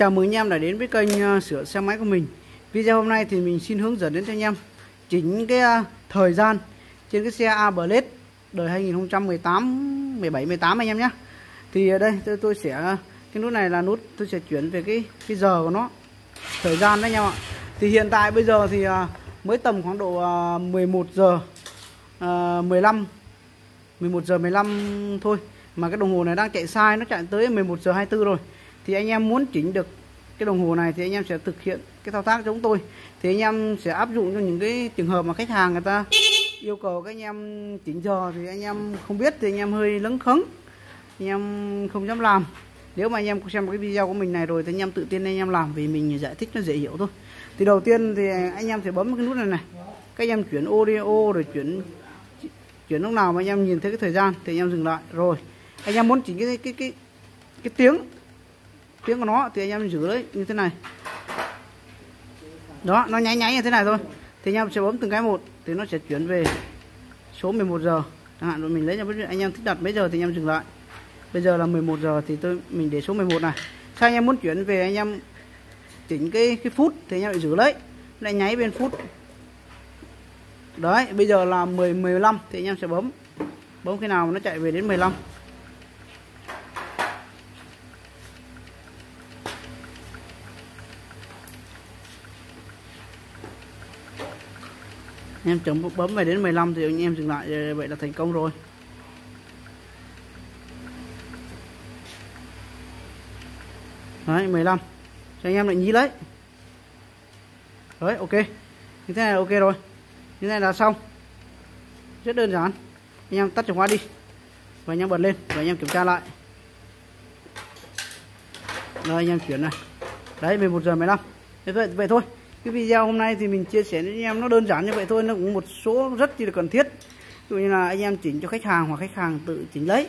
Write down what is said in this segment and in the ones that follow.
Chào mừng anh em đã đến với kênh uh, sửa xe máy của mình. Video hôm nay thì mình xin hướng dẫn đến cho anh em Chỉnh cái uh, thời gian trên cái xe Ablet đời 2018 17 18 anh em nhé. Thì ở đây tôi, tôi sẽ ờ, cái nút này là nút tôi sẽ chuyển về cái cái giờ của nó Thời gian đấy anh em ạ. Thì hiện tại bây giờ thì uh, mới tầm khoảng độ 11 giờ uh, 15 11 giờ 15 thôi. Mà cái đồng hồ này đang chạy sai nó chạy tới 11 giờ 24 rồi thì anh em muốn chỉnh được cái đồng hồ này thì anh em sẽ thực hiện cái thao tác giống tôi thì anh em sẽ áp dụng cho những cái trường hợp mà khách hàng người ta yêu cầu các anh em chỉnh giờ thì anh em không biết thì anh em hơi lấn khấn anh em không dám làm nếu mà anh em xem cái video của mình này rồi thì anh em tự tin anh em làm vì mình giải thích nó dễ hiểu thôi thì đầu tiên thì anh em sẽ bấm cái nút này này các anh em chuyển audio rồi chuyển chuyển lúc nào mà anh em nhìn thấy cái thời gian thì anh em dừng lại rồi anh em muốn chỉnh cái cái cái cái tiếng tiếng của nó thì anh em giữ đấy, như thế này. Đó, nó nháy nháy như thế này thôi. Thì anh em sẽ bấm từng cái một, thì nó sẽ chuyển về số 11 giờ. Chẳng hạn rồi mình lấy cho anh em thích đặt mấy giờ thì anh em dừng lại. Bây giờ là 11 giờ thì tôi mình để số 11 này. Sao anh em muốn chuyển về, anh em chỉnh cái cái phút thì anh em phải giữ lấy. Lại nháy bên phút. Đấy, bây giờ là 10 15 thì anh em sẽ bấm. Bấm khi nào nó chạy về đến 15 em chấm bấm về đến 15 thì anh em dừng lại ờ, vậy là thành công rồi. Đấy 15 cho anh em lại nhí lấy. Đấy ok. Như thế này là ok rồi. Như thế này là xong. Rất đơn giản. Anh em tắt chìa khóa đi. Và anh em bật lên và anh em kiểm tra lại. Rồi anh em chuyển này. Đấy 11 giờ 15 vậy, vậy thôi cái video hôm nay thì mình chia sẻ với anh em nó đơn giản như vậy thôi nó cũng một số rất chi là cần thiết. Ví dụ như là anh em chỉnh cho khách hàng hoặc khách hàng tự chỉnh lấy.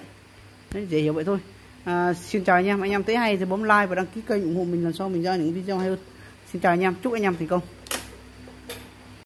Đấy, dễ hiểu vậy thôi. À, xin chào anh em. Anh em thấy hay thì bấm like và đăng ký kênh ủng hộ mình lần sau mình ra những video hay hơn. Xin chào anh em. Chúc anh em thành công.